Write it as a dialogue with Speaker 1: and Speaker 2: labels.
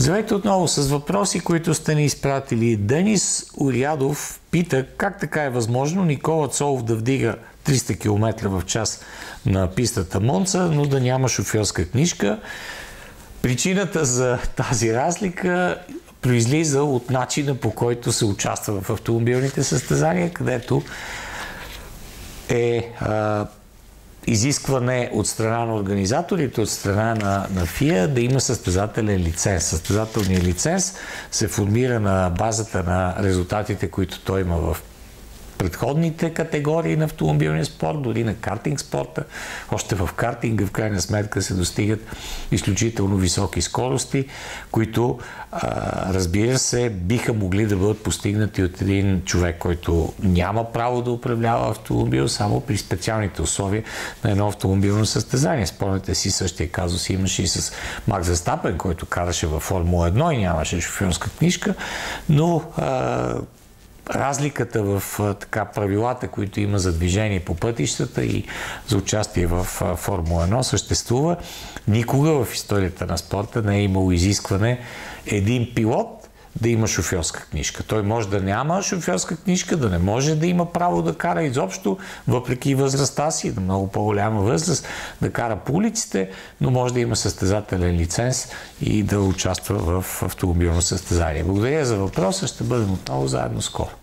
Speaker 1: Здравейте отново с въпроси, които сте ни изпратили. Денис Орядов пита как така е възможно Никола Цолов да вдига 300 км в час на пистата Монца, но да няма шофьорска книжка. Причината за тази разлика произлиза от начина по който се участва в автомобилните състезания, където е а, изискване от страна на организаторите, от страна на, на ФИА да има състезателен лиценз. Състезателният лиценз се формира на базата на резултатите, които той има в предходните категории на автомобилния спорт, дори на картинг спорта. Още в картинга в крайна сметка се достигат изключително високи скорости, които разбира се биха могли да бъдат постигнати от един човек, който няма право да управлява автомобил само при специалните условия на едно автомобилно състезание. Спомняте си същия казус имаше и с Мак Застапен, който караше във Формула 1 и нямаше шофьорска книжка, но разликата в така, правилата, които има за движение по пътищата и за участие в Формула 1 съществува. Никога в историята на спорта не е имало изискване един пилот да има шофьорска книжка. Той може да няма шофьорска книжка, да не може да има право да кара изобщо, въпреки възрастта си, на много по-голяма възраст, да кара по улиците, но може да има състезателен лиценз и да участва в автомобилно състезание. Благодаря за въпроса. Ще бъдем отново заедно скоро.